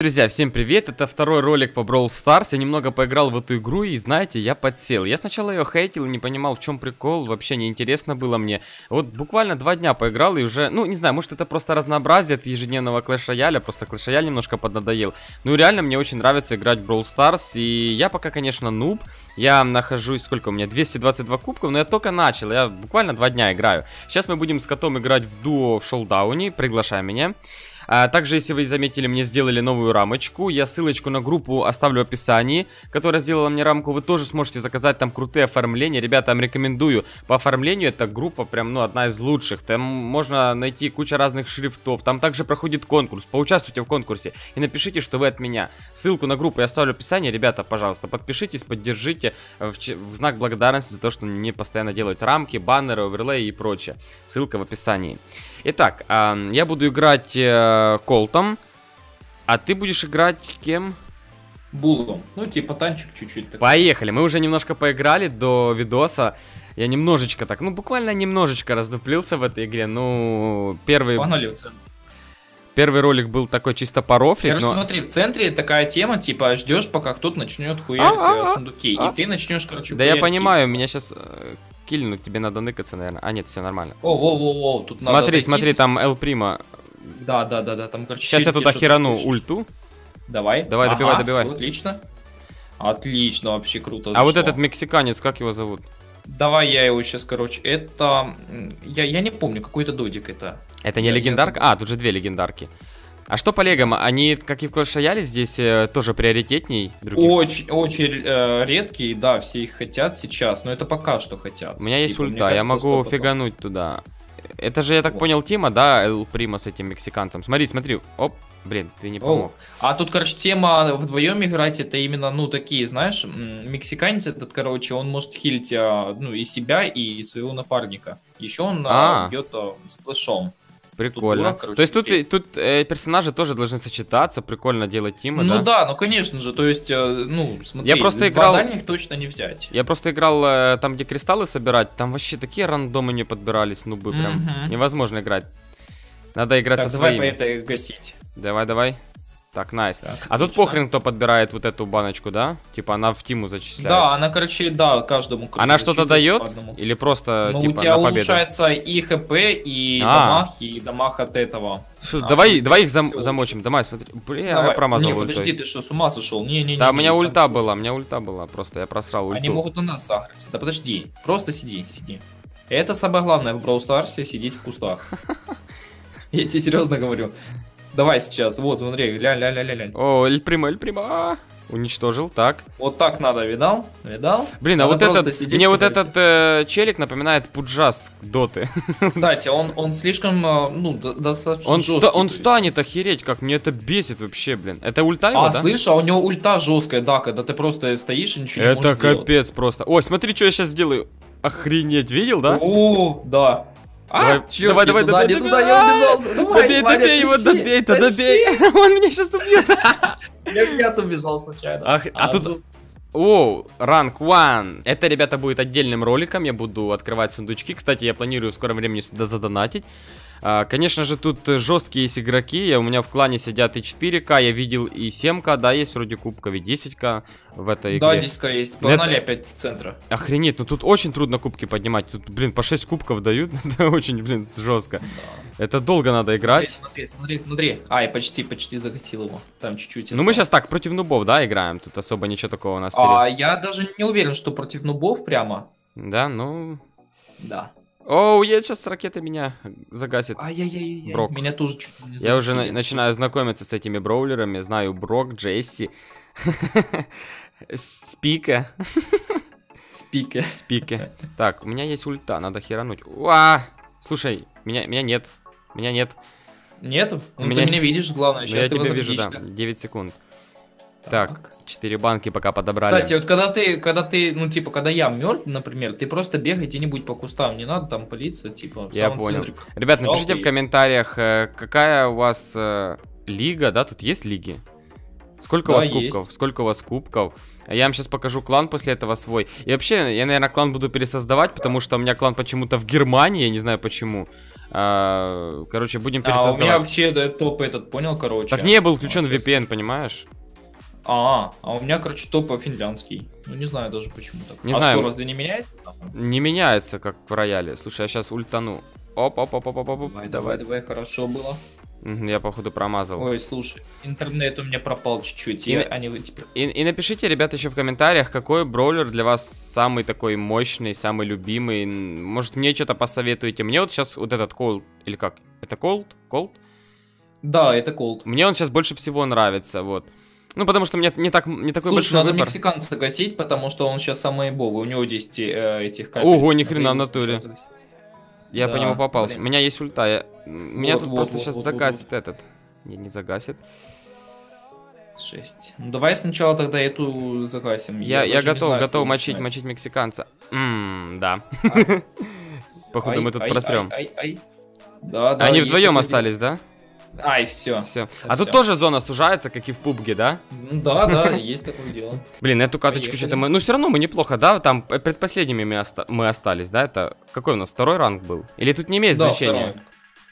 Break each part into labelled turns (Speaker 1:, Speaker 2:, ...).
Speaker 1: Друзья, всем привет, это второй ролик по Brawl Stars, я немного поиграл в эту игру и знаете, я подсел. Я сначала ее хейтил, не понимал в чем прикол, вообще не интересно было мне. Вот буквально два дня поиграл и уже, ну не знаю, может это просто разнообразие от ежедневного Clash Royale, просто Clash Royale немножко поднадоел. Ну реально мне очень нравится играть в Brawl Stars и я пока, конечно, нуб. Я нахожусь, сколько у меня, 222 кубков, но я только начал, я буквально два дня играю. Сейчас мы будем с котом играть в дуо в шоудауне, приглашай меня. А, также, если вы заметили, мне сделали новую рамочку. Я ссылочку на группу оставлю в описании, которая сделала мне рамку. Вы тоже сможете заказать там крутые оформления. Ребята, вам рекомендую по оформлению. Эта группа прям, ну, одна из лучших. Там можно найти куча разных шрифтов. Там также проходит конкурс. Поучаствуйте в конкурсе и напишите, что вы от меня. Ссылку на группу я оставлю в описании. Ребята, пожалуйста, подпишитесь, поддержите в, в знак благодарности за то, что мне постоянно делают рамки, баннеры, оверлей и прочее. Ссылка в описании. Итак, э, я буду играть э, Колтом, а ты будешь играть кем?
Speaker 2: Буллом. Ну, типа танчик чуть-чуть.
Speaker 1: Поехали, мы уже немножко поиграли до видоса. Я немножечко так, ну буквально немножечко раздуплился в этой игре. Ну, первый...
Speaker 2: Погнали в центр.
Speaker 1: Первый ролик был такой чисто порофлик,
Speaker 2: Короче, но... смотри, в центре такая тема, типа, ждешь, пока кто-то начнет хуярить -а. сундуки, и ты начнешь, короче,
Speaker 1: Да я понимаю, меня сейчас э, кильнуть, тебе надо ныкаться, наверное. А, нет, все нормально.
Speaker 2: О, о, о, о, тут
Speaker 1: Смотри, надо смотри, там Эл Прима.
Speaker 2: Да, да, да, да, там,
Speaker 1: короче, Сейчас я туда херану ульту.
Speaker 2: Давай.
Speaker 1: Давай, ага, добивай, добивай. Все,
Speaker 2: отлично. Отлично, вообще круто.
Speaker 1: А вот этот мексиканец, как его зовут?
Speaker 2: Давай я его сейчас, короче, это... Я, я не помню, какой-то додик это.
Speaker 1: Это не я, легендарка? Я а, тут же две легендарки. А что по легам? Они, как и в Clash Royale, здесь э, тоже приоритетней
Speaker 2: других? Очень, очень э, редкие, да, все их хотят сейчас, но это пока что хотят.
Speaker 1: У меня типа, есть ульта, кажется, я могу фигануть потом. туда. Это же, я так вот. понял, Тима, да, Эл Прима с этим мексиканцем. Смотри, смотри, оп, Блин, ты не помог.
Speaker 2: А тут, короче, тема вдвоем играть, это именно, ну, такие, знаешь, мексиканец этот, короче, он может хилить, а, ну, и себя, и своего напарника. Еще он а. а. бьет а, с флешом.
Speaker 1: Прикольно. Тут короче, то есть тут, и, тут э, персонажи тоже должны сочетаться, прикольно делать тимы,
Speaker 2: Ну
Speaker 1: да?
Speaker 2: да, ну конечно же, то есть, э, ну, смотри,
Speaker 1: я просто играл...
Speaker 2: дальних точно не взять.
Speaker 1: Я просто играл э, там, где кристаллы собирать, там вообще такие рандомы не подбирались, ну бы прям угу. невозможно играть. Надо играть так, со
Speaker 2: давай
Speaker 1: своими.
Speaker 2: давай по этой гасить.
Speaker 1: Давай, давай. Так, найс. Так, а тут похрен, кто подбирает вот эту баночку, да? Типа она в тиму зачисляется.
Speaker 2: Да, она, короче, да, каждому.
Speaker 1: Короче, она что-то дает? Или просто,
Speaker 2: ну,
Speaker 1: типа,
Speaker 2: у тебя на улучшается и хп, и а. дамаг, и дамаг от этого.
Speaker 1: Шо, а, давай, давай их зам замочим, давай, смотри. Бля, давай. я промазал
Speaker 2: Не, подожди, ты что, с ума сошел? Не, не, не.
Speaker 1: Да, у меня ульта там... была, у меня ульта была, просто я просрал ульту.
Speaker 2: Они могут на нас сахариться. Да подожди, просто сиди, сиди. Это самое главное в Brawl Stars, сидеть в кустах. Я тебе серьезно говорю. Давай сейчас, вот, смотри, ля-ля-ля-ля-ля.
Speaker 1: О, Эль Прима, Эль Прима. Уничтожил, так.
Speaker 2: Вот так надо, видал? Видал?
Speaker 1: Блин, а вот этот, мне вот этот э, челик напоминает Пуджас Доты.
Speaker 2: Кстати, он, он слишком, э, ну, достаточно
Speaker 1: он жесткий. он станет охереть, как мне это бесит вообще, блин. Это ульта его,
Speaker 2: А,
Speaker 1: да?
Speaker 2: слышь, а у него ульта жесткая, да, когда ты просто стоишь и ничего
Speaker 1: это
Speaker 2: не можешь
Speaker 1: Это капец просто. Ой, смотри, что я сейчас сделаю. Охренеть, видел, да?
Speaker 2: О, да.
Speaker 1: А, давай, давай, давай, давай,
Speaker 2: не туда, я убежал. Давай,
Speaker 1: добей, Ваня, добей его, добей, да добей. Он меня сейчас убьет.
Speaker 2: Я в яд убежал случайно.
Speaker 1: Ах, а, а тут... О, ранг 1. Это, ребята, будет отдельным роликом. Я буду открывать сундучки. Кстати, я планирую в скором времени сюда задонатить. А, конечно же, тут жесткие есть игроки. У меня в клане сидят и 4К, я видел и 7К, да, есть вроде кубков, и 10К в этой
Speaker 2: да,
Speaker 1: игре.
Speaker 2: Да, 10К есть. Погнали Это... опять в центра.
Speaker 1: Охренеть, ну тут очень трудно кубки поднимать. Тут, блин, по 6 кубков дают. Это очень, блин, жестко. Да. Это долго надо
Speaker 2: смотри,
Speaker 1: играть.
Speaker 2: Смотри, смотри, смотри. А, я почти, почти загасил его. Там чуть-чуть
Speaker 1: Ну мы сейчас так, против нубов, да, играем? Тут особо ничего такого у нас.
Speaker 2: А, я даже не уверен, что против нубов прямо.
Speaker 1: Да, ну...
Speaker 2: Да.
Speaker 1: Оу, я сейчас ракеты меня загасит.
Speaker 2: Ай-яй-яй, Брок. Меня тоже чуть
Speaker 1: не Я уже на начинаю знакомиться с этими броулерами. Знаю Брок, Джесси. Спика.
Speaker 2: Спика.
Speaker 1: Спика. Так, у меня есть ульта, надо херануть. Уа! Слушай, меня, меня нет. Меня нет.
Speaker 2: Нету? Ну, меня... ты меня видишь, главное.
Speaker 1: Сейчас ну, я тебя вижу, да. 9 секунд. Так, 4 банки пока подобрали.
Speaker 2: Кстати, вот когда ты, когда ты, ну, типа, когда я мертв, например, ты просто бегай где-нибудь по кустам, не надо там палиться, типа,
Speaker 1: Я понял. Центре. Ребят, напишите в комментариях, э, какая у вас э, лига, да, тут есть лиги? Сколько да, у вас кубков? Есть. Сколько у вас кубков? Я вам сейчас покажу клан после этого свой. И вообще, я, наверное, клан буду пересоздавать, потому что у меня клан почему-то в Германии, я не знаю почему. А, короче, будем
Speaker 2: А, у
Speaker 1: пересоздавать.
Speaker 2: меня вообще да, топ этот, понял, короче.
Speaker 1: Так не был включен
Speaker 2: А,
Speaker 1: VPN, понимаешь?
Speaker 2: А, а у меня, короче, топ финляндский. Ну, не знаю даже почему так.
Speaker 1: Не
Speaker 2: а
Speaker 1: знаю.
Speaker 2: что, разве не меняется? там?
Speaker 1: Не меняется, как в рояле. Слушай, я сейчас ультану. Оп, оп, оп, оп, оп, оп.
Speaker 2: Давай, давай, давай, хорошо было.
Speaker 1: Я, походу, промазал.
Speaker 2: Ой, слушай, интернет у меня пропал чуть-чуть.
Speaker 1: И-
Speaker 2: Я, они вы теперь...
Speaker 1: И, и напишите, ребята, еще в комментариях, какой броулер для вас самый такой мощный, самый любимый. Может, мне что-то посоветуете. Мне вот сейчас вот этот Cold, или как? Это Cold? Cold?
Speaker 2: Да, это колд.
Speaker 1: Мне он сейчас больше всего нравится, вот. Ну, потому что у меня не, так, не такой
Speaker 2: Слушай,
Speaker 1: большой
Speaker 2: надо
Speaker 1: выбор.
Speaker 2: мексиканца гасить, потому что он сейчас самый бовый. У него 10 э, этих капель.
Speaker 1: Ого, ни хрена натуре. Я по
Speaker 2: Да,
Speaker 1: нему попался.
Speaker 2: блин.
Speaker 1: У меня есть ульта. я- Меня
Speaker 2: Вот,
Speaker 1: тут
Speaker 2: вот,
Speaker 1: просто
Speaker 2: вот,
Speaker 1: сейчас
Speaker 2: вот,
Speaker 1: загасит этот. Не, не загасит.
Speaker 2: Жесть. Ну давай сначала тогда эту загасим.
Speaker 1: Я, я
Speaker 2: не
Speaker 1: готов,
Speaker 2: знаю,
Speaker 1: готов мочить,
Speaker 2: начинать.
Speaker 1: мочить мексиканца. Ммм, да.
Speaker 2: Ай.
Speaker 1: Походу мы тут просрем.
Speaker 2: Да, да.
Speaker 1: Они вдвоем остались, да?
Speaker 2: Ай, все.
Speaker 1: Все. А тут тоже зона сужается, как и в пубге, да?
Speaker 2: Да, да, есть такое дело.
Speaker 1: Блин, эту каточку что-то мы... Ну, все равно мы неплохо, да? Там предпоследними мы, оста- мы остались, да? Это какой у нас второй ранг был? Или тут не имеет значения?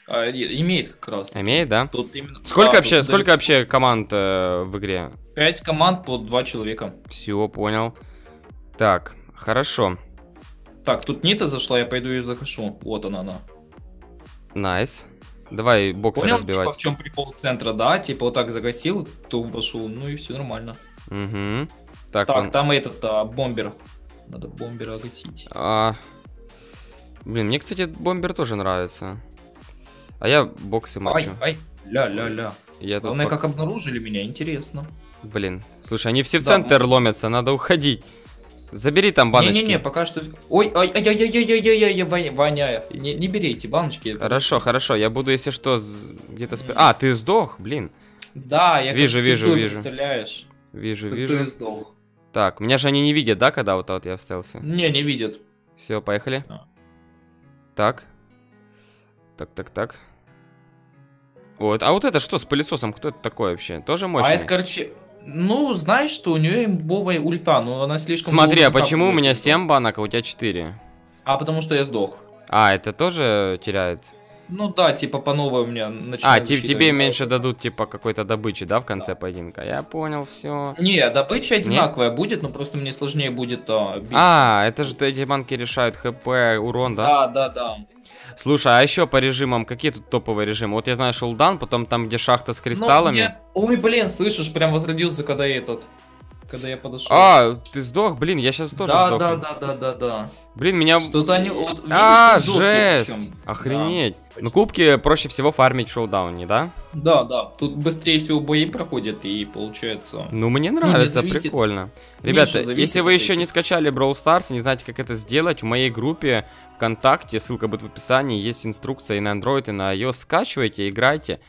Speaker 2: А, имеет как раз.
Speaker 1: Имеет, да?
Speaker 2: Тут именно.
Speaker 1: Сколько
Speaker 2: Да,
Speaker 1: вообще, сколько
Speaker 2: далеко.
Speaker 1: вообще команд э, в игре?
Speaker 2: Пять команд по два человека.
Speaker 1: Все, понял. Так, хорошо.
Speaker 2: Так, тут Нита зашла, я пойду ее захожу. Вот она, она.
Speaker 1: Nice. Давай боксы
Speaker 2: Понял,
Speaker 1: разбивать.
Speaker 2: типа, в чем прикол центра, да? Типа, вот так загасил, кто вошел, ну и все нормально.
Speaker 1: Угу. Так,
Speaker 2: Так,
Speaker 1: он-
Speaker 2: там этот а, бомбер. Надо бомбера гасить.
Speaker 1: А, Блин, мне, кстати, бомбер тоже нравится. А я боксы
Speaker 2: Ай,
Speaker 1: мочу.
Speaker 2: ай, ля-ля-ля.
Speaker 1: Я тут
Speaker 2: Главное,
Speaker 1: пок-
Speaker 2: как обнаружили меня, интересно.
Speaker 1: Блин, слушай, они все в
Speaker 2: Да.
Speaker 1: центр ломятся, надо уходить. Забери там баночки.
Speaker 2: Не-не-не, пока что... Ой, ой, яй яй яй яй яй яй Ваня, не, не бери эти баночки.
Speaker 1: Хорошо, хорошо, я буду, если что, где-то... Спи... А, ты сдох, блин.
Speaker 2: Да, я
Speaker 1: вижу, вижу, вижу.
Speaker 2: представляешь.
Speaker 1: Вижу, вижу.
Speaker 2: сдох.
Speaker 1: Так, меня же они не видят, да, когда вот, вот я встался?
Speaker 2: Не, не видят.
Speaker 1: Все, поехали.
Speaker 2: А.
Speaker 1: Так. Так, так, так. Вот, а вот это что с пылесосом? Кто это такой вообще? Тоже а мощный?
Speaker 2: А это, короче, ну, знаешь, что у нее имбовая ульта, но она слишком...
Speaker 1: Смотри, а почему у меня
Speaker 2: ульту.
Speaker 1: 7 банок, а у тебя 4?
Speaker 2: А потому что я сдох.
Speaker 1: А, это тоже теряет?
Speaker 2: Ну да, типа по новой у меня
Speaker 1: А,
Speaker 2: начинает засчитывать
Speaker 1: тебе меньше дадут, типа, какой-то добычи, да, в конце поединка? Я понял, все.
Speaker 2: Не, добыча одинаковая будет, но просто мне сложнее будет а, биться.
Speaker 1: А, это же эти банки решают хп, урон, да?
Speaker 2: Да, да, да.
Speaker 1: Слушай, а еще по режимам, какие тут топовые режимы? Вот я знаю шулдан, потом там, где шахта с
Speaker 2: Ну,
Speaker 1: кристаллами.
Speaker 2: мне- Ой, блин, слышишь, прям возродился, когда этот... Когда я подошел.
Speaker 1: А, ты сдох? Блин, я сейчас тоже
Speaker 2: да,
Speaker 1: сдохну.
Speaker 2: да, да, да, да, да.
Speaker 1: Блин, меня...
Speaker 2: Что-то они... Вот, видишь,
Speaker 1: А, жесть! Охренеть.
Speaker 2: Да,
Speaker 1: ну, кубки проще всего фармить в шоудауне, да?
Speaker 2: Да, да. Тут быстрее всего бои проходят, и получается...
Speaker 1: Ну, мне
Speaker 2: не
Speaker 1: нравится,
Speaker 2: зависит.
Speaker 1: прикольно. Ребята, если вы еще не скачали Brawl Stars и не знаете, как это сделать, в моей группе ВКонтакте, ссылка будет в описании, есть инструкция и на Android, и на iOS. Скачивайте, играйте.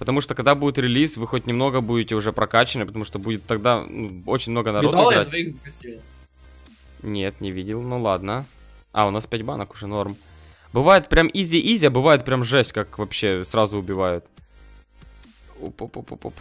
Speaker 1: Потому что когда будет релиз, вы хоть немного будете уже прокачаны, потому что будет тогда ну, очень много народу
Speaker 2: Видал, я
Speaker 1: играть.
Speaker 2: двоих загасил.
Speaker 1: Нет, не видел, ну ладно. А, у нас 5 банок уже норм. Бывает прям easy-easy, а бывает прям жесть, как вообще сразу убивают. Оп-оп-оп-оп.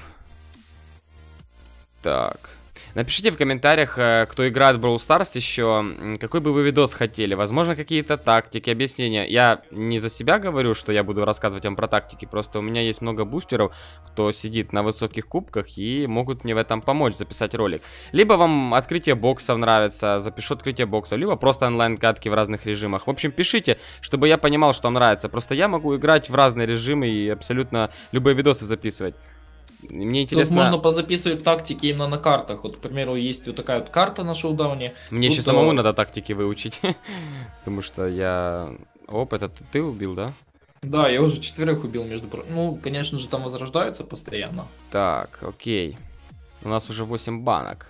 Speaker 1: Так. Напишите в комментариях, э, кто играет в Brawl Stars еще, какой бы вы видос хотели. Возможно, какие-то тактики, объяснения. Я не за себя говорю, что я буду рассказывать вам про тактики, просто у меня есть много бустеров, кто сидит на высоких кубках и могут мне в этом помочь записать ролик. Либо вам открытие боксов нравится, запишу открытие боксов, либо просто онлайн-катки в разных режимах. В общем, пишите, чтобы я понимал, что вам нравится. Просто я могу играть в разные режимы и абсолютно любые видосы записывать. Мне
Speaker 2: Тут
Speaker 1: интересно...
Speaker 2: можно позаписывать тактики именно на картах. Вот, к примеру, есть вот такая вот карта на шоудауне.
Speaker 1: Мне
Speaker 2: Тут,
Speaker 1: еще самому
Speaker 2: э,
Speaker 1: надо тактики выучить. Потому что я... Оп, это ты- убил, да?
Speaker 2: Да, я уже четверых убил, между прочим. Ну, конечно же, там возрождаются постоянно.
Speaker 1: Так, окей. У нас уже 8 банок.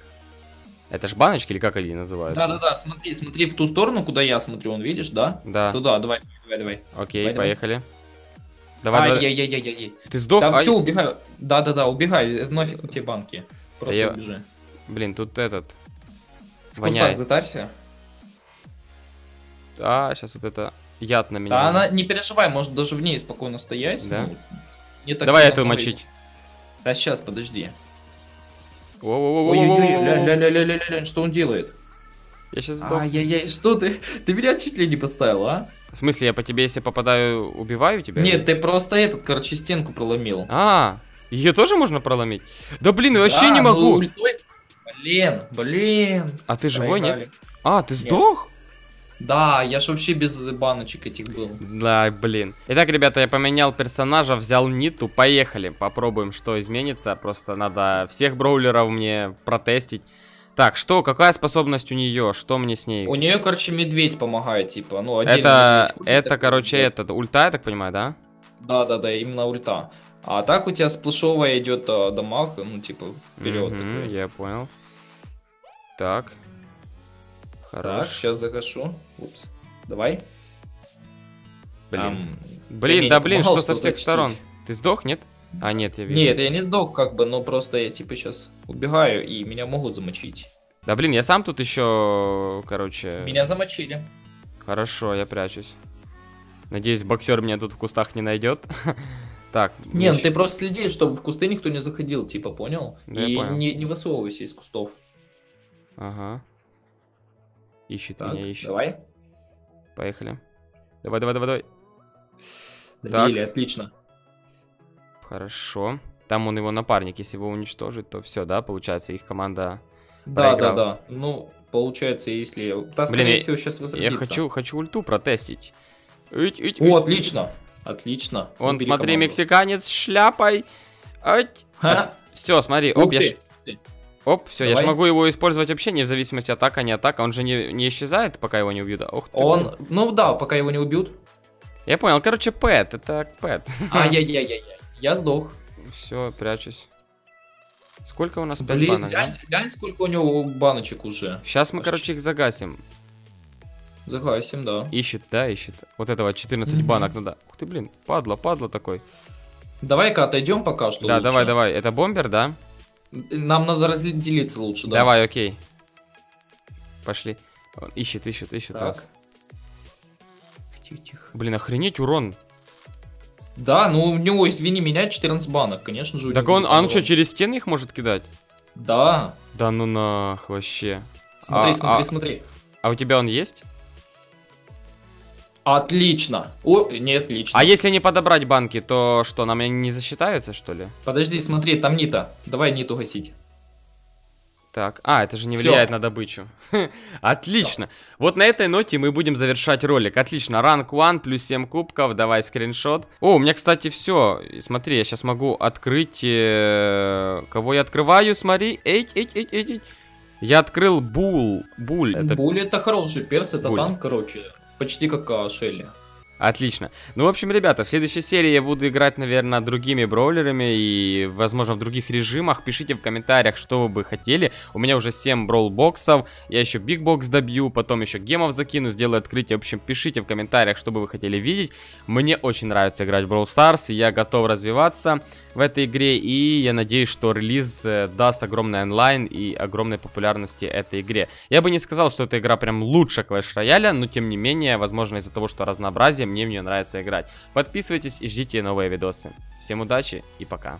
Speaker 1: Это ж баночки или как они называются?
Speaker 2: Да-да-да, смотри, смотри в ту сторону, куда я смотрю, он видишь, да?
Speaker 1: Да.
Speaker 2: Туда, давай, давай, давай.
Speaker 1: Окей,
Speaker 2: давай.
Speaker 1: поехали. Давай, давай.
Speaker 2: Ай-яй-яй-яй-яй.
Speaker 1: Ты сдох?
Speaker 2: Там
Speaker 1: Ай,
Speaker 2: все, убегаю. Да-да-да, убегай, нафиг те банки. Просто
Speaker 1: я-
Speaker 2: убежи.
Speaker 1: Блин, тут этот...
Speaker 2: В
Speaker 1: Воняет.
Speaker 2: кустах затарься.
Speaker 1: А, сейчас вот это яд на меня.
Speaker 2: Да, она, не переживай, может даже в ней спокойно стоять.
Speaker 1: Да?
Speaker 2: ну, не так
Speaker 1: Давай
Speaker 2: много-
Speaker 1: мочить.
Speaker 2: Да сейчас, подожди. Ой-ой-ой, что он делает?
Speaker 1: Я сейчас сдох.
Speaker 2: Ай-яй-яй, что ты? Ты меня чуть ли не поставил, а?
Speaker 1: В смысле, я по тебе, если попадаю, убиваю тебя?
Speaker 2: Нет, ты просто этот, короче, стенку проломил.
Speaker 1: А, ее тоже можно проломить? Да блин, я вообще не
Speaker 2: ну,
Speaker 1: могу.
Speaker 2: ультой- Блин, блин.
Speaker 1: А ты живой, нет?
Speaker 2: Проиграли.
Speaker 1: А, ты сдох?
Speaker 2: Да, я ж вообще без баночек этих был.
Speaker 1: Да, блин. Итак, ребята, я поменял персонажа, взял Ниту, поехали. Попробуем, что изменится. Просто надо всех броулеров мне протестить. Так, что, какая способность у нее? Что мне с ней?
Speaker 2: У нее, короче, медведь помогает, типа, ну, отдельно
Speaker 1: Это,
Speaker 2: медведь
Speaker 1: это, короче,
Speaker 2: медведь.
Speaker 1: это ульта, я так понимаю, да?
Speaker 2: Да, да, да, именно ульта. А так у тебя сплошовая идет а, дамаг, ну, типа, вперед
Speaker 1: Мгм,
Speaker 2: такой.
Speaker 1: я понял. Так.
Speaker 2: Так,
Speaker 1: Хорош.
Speaker 2: сейчас загашу. Упс. Давай.
Speaker 1: Блин.
Speaker 2: Ам,
Speaker 1: Блин, да блин, что со всех
Speaker 2: зачтить.
Speaker 1: сторон? Ты сдох, нет? А, нет, я вижу.
Speaker 2: Нет, я не сдох, как бы, но просто я, типа, сейчас убегаю, и меня могут замочить.
Speaker 1: Да блин, я сам тут еще, короче...
Speaker 2: Меня замочили.
Speaker 1: Хорошо, я прячусь. Надеюсь, боксер меня тут в кустах не найдет. Так.
Speaker 2: Не, ну ты просто следи, чтобы в кусты никто не заходил, типа, понял?
Speaker 1: Да, я
Speaker 2: и
Speaker 1: понял.
Speaker 2: Не, не высовывайся из кустов.
Speaker 1: Ага. Ищет
Speaker 2: Так,
Speaker 1: меня, ищет.
Speaker 2: давай.
Speaker 1: Поехали. Давай, давай, давай, давай.
Speaker 2: Добили, отлично.
Speaker 1: Хорошо. Там он его напарник, если его уничтожит, то все, да, получается, их команда...
Speaker 2: Да,
Speaker 1: Проиграл.
Speaker 2: да, да. Ну, получается, если... Да,
Speaker 1: Блин, я-
Speaker 2: всего, сейчас возродится.
Speaker 1: Я хочу, хочу ульту протестить. Ить, ить,
Speaker 2: О,
Speaker 1: ить.
Speaker 2: отлично. Отлично.
Speaker 1: Он,
Speaker 2: Убери
Speaker 1: смотри,
Speaker 2: команду.
Speaker 1: мексиканец с шляпой.
Speaker 2: Ха,
Speaker 1: Все, смотри,
Speaker 2: ух
Speaker 1: оп, я,
Speaker 2: ты.
Speaker 1: щ- оп, все, я ж
Speaker 2: Давай.
Speaker 1: могу его использовать вообще не в зависимости атака, не атака. Он же не, не исчезает, пока его не убьют. Ох, ты.
Speaker 2: Он, ну да, пока его не убьют.
Speaker 1: Я понял, короче, пэт, это пэт.
Speaker 2: Ай-яй-яй-яй. Я сдох.
Speaker 1: Все, прячусь. Сколько у нас?
Speaker 2: Блин,
Speaker 1: банок, да?
Speaker 2: глянь, глянь, сколько у него баночек уже.
Speaker 1: Сейчас мы,
Speaker 2: Аж
Speaker 1: короче, их загасим.
Speaker 2: Загасим, да.
Speaker 1: Ищет, да, ищет. Вот этого 14
Speaker 2: Мгм.
Speaker 1: банок надо. Ух ты, блин, падла, падла такой.
Speaker 2: Давай-ка отойдем пока что
Speaker 1: да,
Speaker 2: лучше.
Speaker 1: давай, давай. Это бомбер, да?
Speaker 2: Нам надо разделиться лучше, да.
Speaker 1: Давай, окей. Пошли. Он ищет, ищет, ищет
Speaker 2: Так.
Speaker 1: нас.
Speaker 2: Тихо-тихо.
Speaker 1: Блин, охренеть урон.
Speaker 2: Да, ну у него, извини меня, 14 банок, конечно же.
Speaker 1: Так он, а он что, через стены их может кидать?
Speaker 2: Да.
Speaker 1: Да ну нах, вообще.
Speaker 2: Смотри,
Speaker 1: А,
Speaker 2: смотри,
Speaker 1: а-
Speaker 2: смотри.
Speaker 1: А у тебя он есть?
Speaker 2: Отлично. О, нет, отлично.
Speaker 1: А если не подобрать банки, то что, нам они не засчитаются, что ли?
Speaker 2: Подожди, смотри, там Нита. Давай Ниту гасить.
Speaker 1: Так, а, это же не
Speaker 2: Всё.
Speaker 1: влияет на добычу. Отлично. Вот на этой ноте мы будем завершать ролик. Отлично, ранг 1 плюс 7 кубков, давай скриншот. О, у меня, кстати, все. Смотри, я сейчас могу открыть... э, Кого я открываю, смотри. Эть, эть, эть, эть, эть. Я открыл Бул. Буль. Это
Speaker 2: Буль это хороший перс, это
Speaker 1: Буль.
Speaker 2: танк, короче. Почти как а, Шелли.
Speaker 1: Отлично. Ну, в общем, ребята, в следующей серии я буду играть, наверное, другими броулерами и, возможно, в других режимах. Пишите в комментариях, что вы бы хотели. У меня уже 7 броул-боксов. Я еще биг-бокс добью, потом еще гемов закину, сделаю открытие. В общем, пишите в комментариях, что бы вы хотели видеть. Мне очень нравится играть в Brawl Stars, я готов развиваться в этой игре. И я надеюсь, что релиз э, даст огромный онлайн и огромной популярности этой игре. Я бы не сказал, что эта игра прям лучше Clash Royale, но тем не менее, возможно, из-за того, что разнообразие, мне в нее нравится играть. Подписывайтесь и ждите новые видосы. Всем удачи и пока.